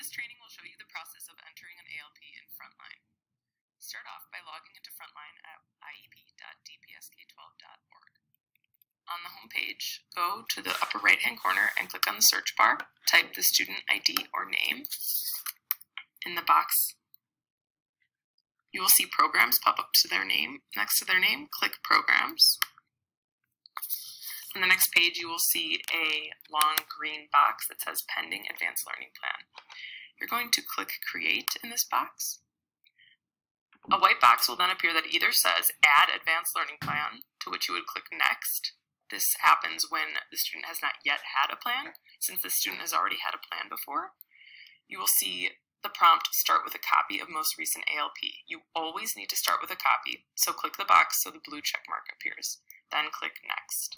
This training will show you the process of entering an ALP in Frontline. Start off by logging into Frontline at iep.dpsk12.org. On the home page, go to the upper right hand corner and click on the search bar. Type the student ID or name. In the box, you will see programs pop up to their name. Next to their name, click Programs. On the next page, you will see a long green box that says Pending Advanced Learning Plan. You're going to click Create in this box. A white box will then appear that either says Add Advanced Learning Plan, to which you would click Next. This happens when the student has not yet had a plan. Since the student has already had a plan before, you will see the prompt start with a copy of most recent ALP. You always need to start with a copy, so click the box so the blue check mark appears. Then click Next.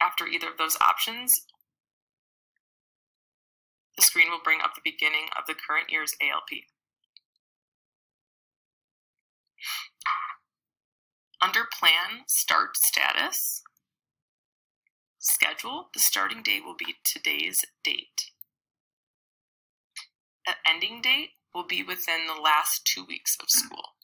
After either of those options, the screen will bring up the beginning of the current year's ALP. Under Plan Start Status, Schedule, the starting date will be today's date. The ending date will be within the last two weeks of school.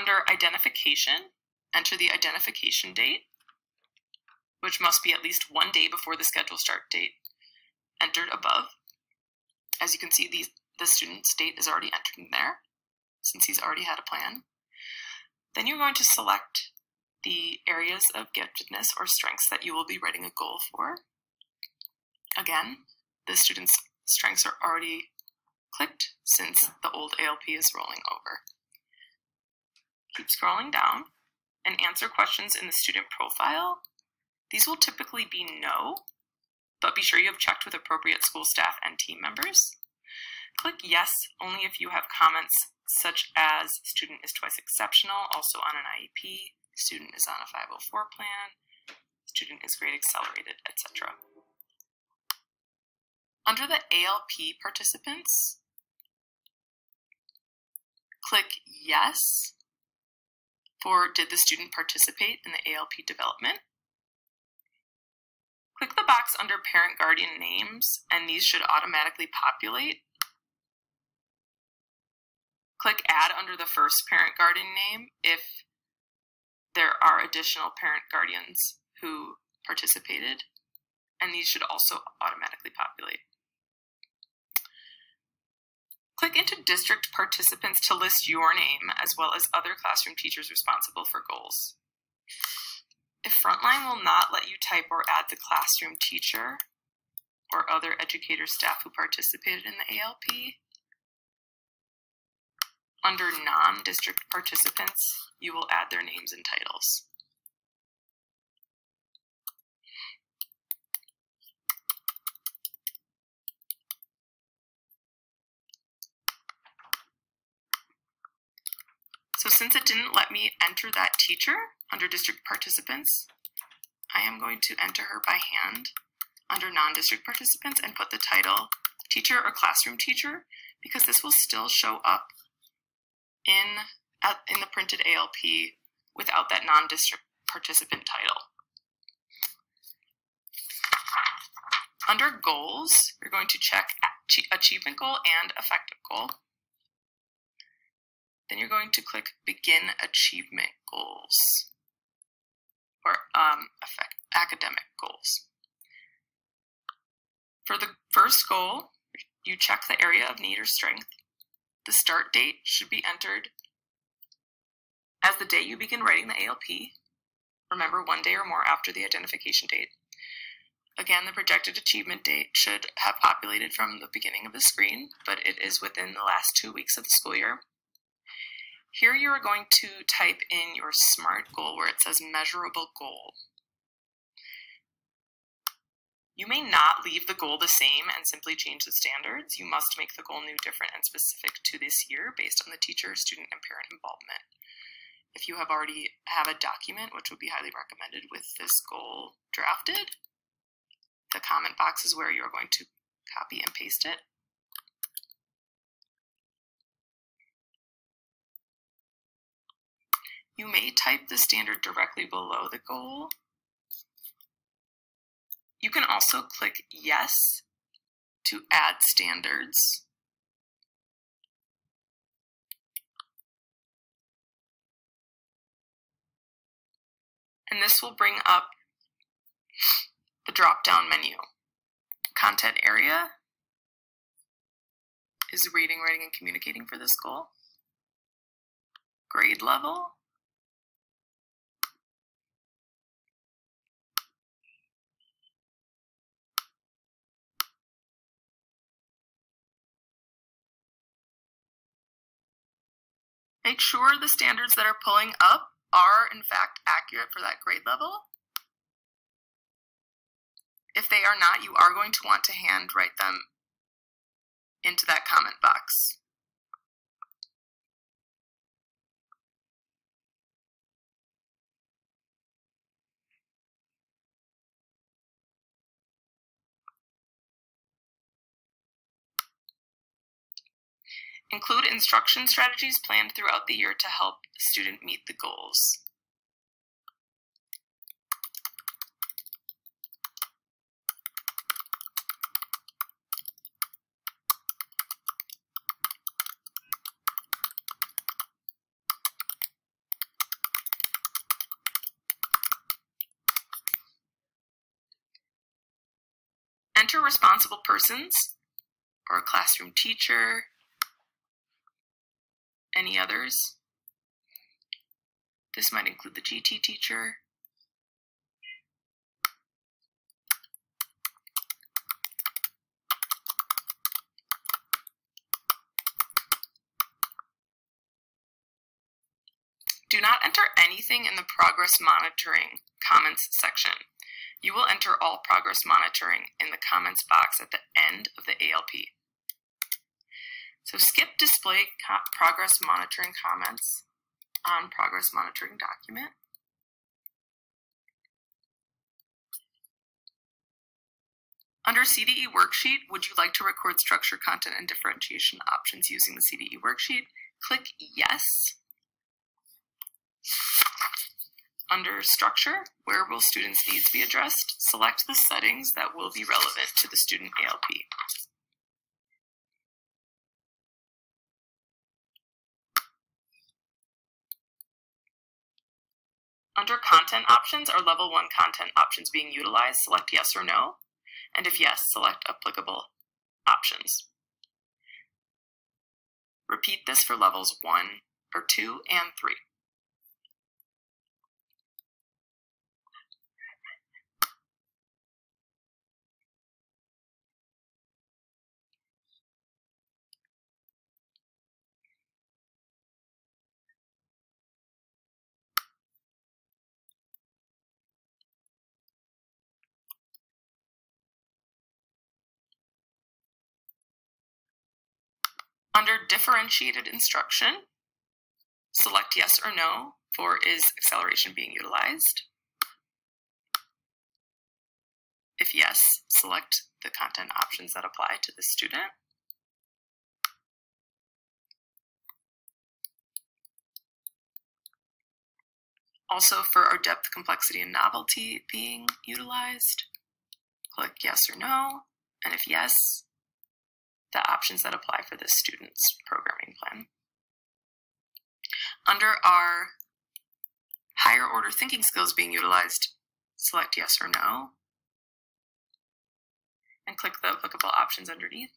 Under Identification, enter the identification date, which must be at least one day before the schedule start date entered above. As you can see, the, the student's date is already entered in there, since he's already had a plan. Then you're going to select the areas of giftedness or strengths that you will be writing a goal for. Again, the student's strengths are already clicked since the old ALP is rolling over. Keep scrolling down and answer questions in the student profile. These will typically be no, but be sure you have checked with appropriate school staff and team members. Click yes only if you have comments such as student is twice exceptional, also on an IEP, student is on a 504 plan, student is grade accelerated, etc. Under the ALP participants, click yes for did the student participate in the ALP development. Click the box under parent guardian names and these should automatically populate Click Add under the first parent guardian name if there are additional parent guardians who participated, and these should also automatically populate. Click into district participants to list your name as well as other classroom teachers responsible for goals. If Frontline will not let you type or add the classroom teacher or other educator staff who participated in the ALP, under non-district participants, you will add their names and titles. So since it didn't let me enter that teacher under district participants, I am going to enter her by hand under non-district participants and put the title teacher or classroom teacher because this will still show up in, in the printed ALP without that non-district participant title. Under goals, we're going to check achievement goal and affective goal. Then you're going to click begin achievement goals or um, academic goals. For the first goal, you check the area of need or strength. The start date should be entered as the day you begin writing the ALP. Remember, one day or more after the identification date. Again, the projected achievement date should have populated from the beginning of the screen, but it is within the last two weeks of the school year. Here you are going to type in your SMART goal where it says measurable goal. You may not leave the goal the same and simply change the standards. You must make the goal new, different, and specific to this year based on the teacher, student, and parent involvement. If you have already have a document, which would be highly recommended with this goal drafted, the comment box is where you're going to copy and paste it. You may type the standard directly below the goal. You can also click Yes to add standards. And this will bring up the drop-down menu. Content area is reading, writing, and communicating for this goal. Grade level. Make sure the standards that are pulling up are in fact accurate for that grade level. If they are not, you are going to want to hand write them into that comment box. Include instruction strategies planned throughout the year to help the student meet the goals. Enter responsible persons or a classroom teacher, any others. This might include the GT teacher. Do not enter anything in the progress monitoring comments section. You will enter all progress monitoring in the comments box at the end of the ALP. So skip display progress monitoring comments on progress monitoring document. Under CDE worksheet, would you like to record structure, content, and differentiation options using the CDE worksheet? Click yes. Under structure, where will students' needs be addressed? Select the settings that will be relevant to the student ALP. Under content options, are level one content options being utilized? Select yes or no. And if yes, select applicable options. Repeat this for levels one or two and three. Under differentiated instruction, select yes or no for is acceleration being utilized. If yes, select the content options that apply to the student. Also for our depth, complexity, and novelty being utilized, click yes or no, and if yes, the options that apply for this student's programming plan. Under our higher order thinking skills being utilized, select yes or no, and click the applicable options underneath.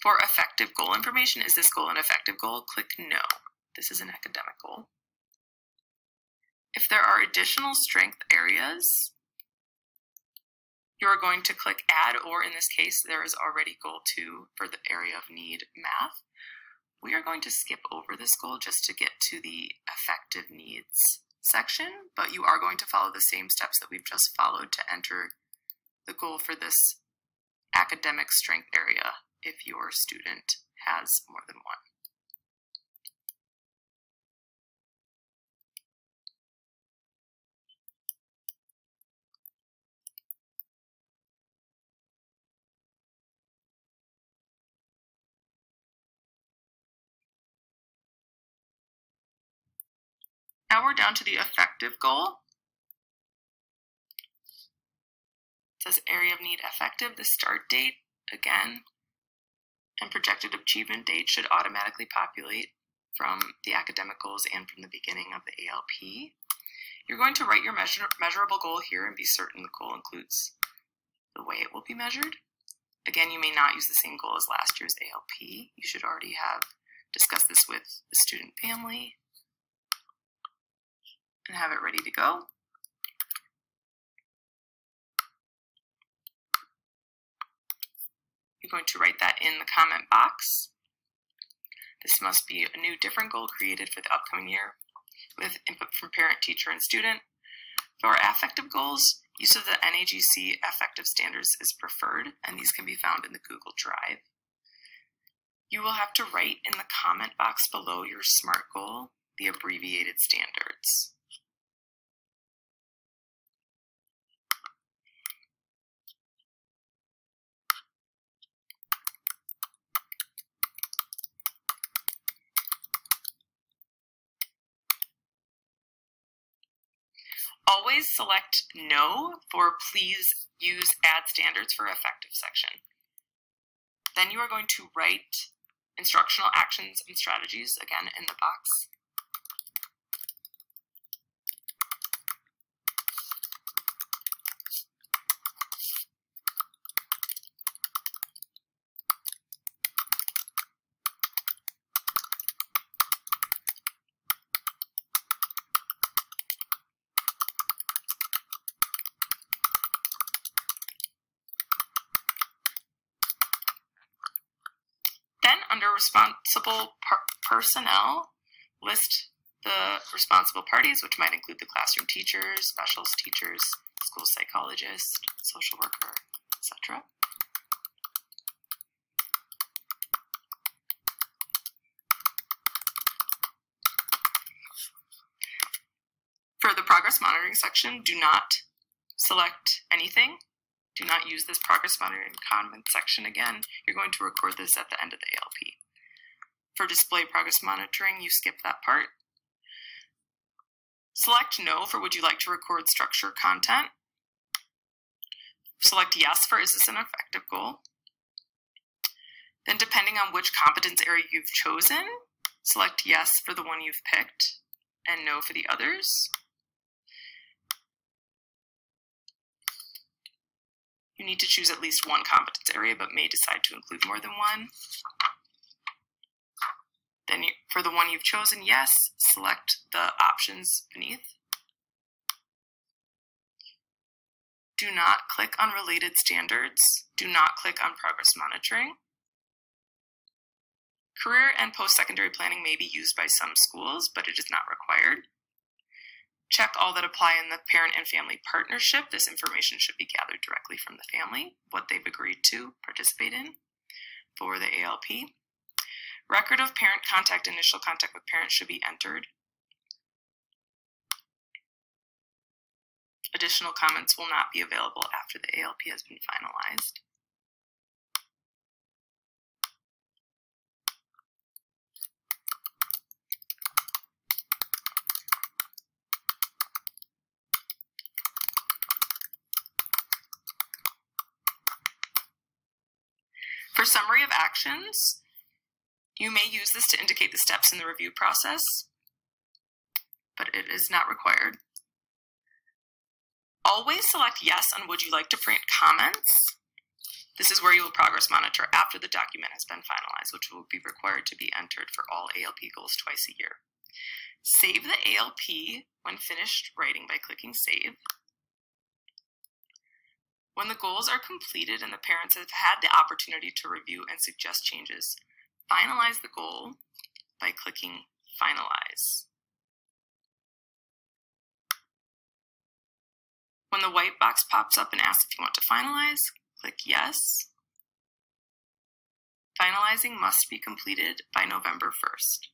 For affective goal information, is this goal an affective goal? Click no. This is an academic goal. If there are additional strength areas, you're going to click add, or in this case, there is already goal two for the area of need math. We are going to skip over this goal just to get to the affective needs section, but you are going to follow the same steps that we've just followed to enter the goal for this academic strength area if your student has more than one. Now we're down to the affective goal. It says area of need affective. The start date, again, and projected achievement date should automatically populate from the academic goals and from the beginning of the ALP. You're going to write your measure measurable goal here and be certain the goal includes the way it will be measured. Again, you may not use the same goal as last year's ALP. You should already have discussed this with the student family and have it ready to go. You're going to write that in the comment box. This must be a new different goal created for the upcoming year with input from parent, teacher, and student. For affective goals, use of the NAGC affective standards is preferred, and these can be found in the Google Drive. You will have to write in the comment box below your SMART goal the abbreviated standards. Always select no for please use add standards for affective section. Then you are going to write instructional actions and strategies again in the box. under responsible per personnel, list the responsible parties, which might include the classroom teachers, specials teachers, school psychologist, social worker, etc. For the progress monitoring section, do not select anything do not use this progress monitoring comment section again. You're going to record this at the end of the ALP. For display progress monitoring, you skip that part. Select no for would you like to record structure content. Select yes for is this an affective goal. Then depending on which competence area you've chosen, select yes for the one you've picked and no for the others. You need to choose at least one competence area, but may decide to include more than one. Then you, for the one you've chosen, yes, select the options beneath. Do not click on related standards. Do not click on progress monitoring. Career and post-secondary planning may be used by some schools, but it is not required. Check all that apply in the parent and family partnership. This information should be gathered directly from the family, what they've agreed to participate in for the ALP. Record of parent contact, initial contact with parents should be entered. Additional comments will not be available after the ALP has been finalized. For summary of actions, you may use this to indicate the steps in the review process, but it is not required. Always select yes on would you like to print comments. This is where you will progress monitor after the document has been finalized, which will be required to be entered for all ALP goals twice a year. Save the ALP when finished writing by clicking Save. When the goals are completed and the parents have had the opportunity to review and suggest changes, finalize the goal by clicking Finalize. When the white box pops up and asks if you want to finalize, click Yes. Finalizing must be completed by November 1st.